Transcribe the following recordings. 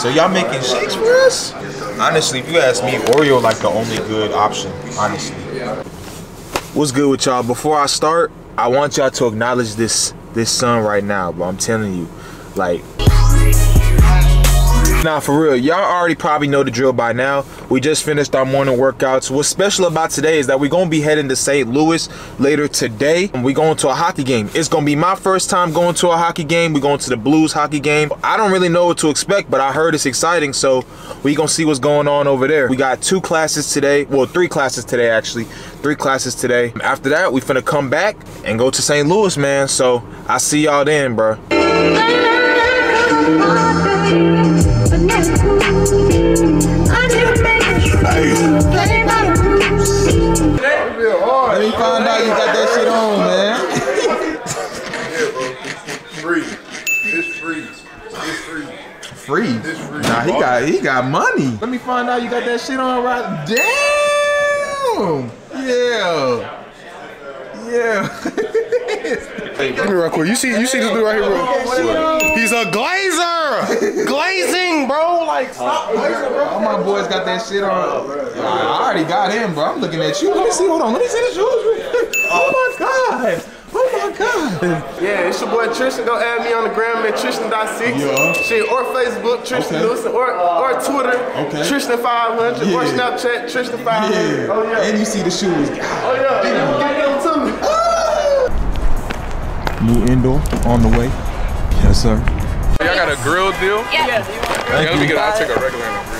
So y'all making shakes for us? Honestly, if you ask me, Oreo like the only good option, honestly. What's good with y'all? Before I start, I want y'all to acknowledge this this sun right now, but I'm telling you, like Nah, for real, y'all already probably know the drill by now. We just finished our morning workouts. What's special about today is that we're gonna be heading to St. Louis later today. And we're going to a hockey game. It's gonna be my first time going to a hockey game. We're going to the Blues hockey game. I don't really know what to expect, but I heard it's exciting, so we gonna see what's going on over there. We got two classes today, well, three classes today actually. Three classes today. After that, we finna come back and go to St. Louis, man. So I see y'all then, bro. Free. Free. Nah, he got he got money. Let me find out you got that shit on right. Damn. Yeah. Yeah. Give me real quick. You see, you see this dude right here, bro? He's a glazer. Glazing, bro. Like, stop oh, glazing, bro. All my boys got that shit on. Oh, I already got him, bro. I'm looking at you. Let me see. Hold on. Let me see the shoes. Oh my god. My god. Yeah, it's your boy Triston. Go add me on the gram at Triston.6. Yeah. Shit, or Facebook, Triston Okay. Lewis, or, or Twitter, Okay. Triston500, or Snapchat, Triston500. Yeah. Oh, yeah. And you see the shoes. God. Oh, yeah. Get them to me. Ah. New indoor on the way. Yes, sir. Y'all got a grill deal? Yeah. Yeah, let me get I'll take a regular and a grill.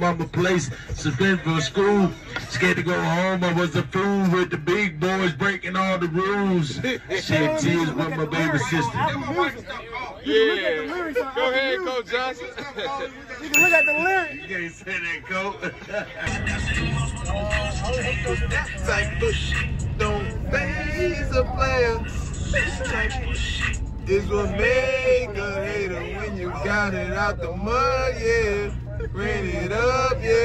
Mama place, Smithville School. Scared to go home, I was a fool with the big boys breaking all the rules. Shed tears with my baby sister. Yeah. Go ahead, Coach Johnson. Look at the lyrics. You can't say that, Coach. Type of shit don't phase a player. This type of shit is what make a hater when you got it out the mud, yeah. Ran it up, yeah.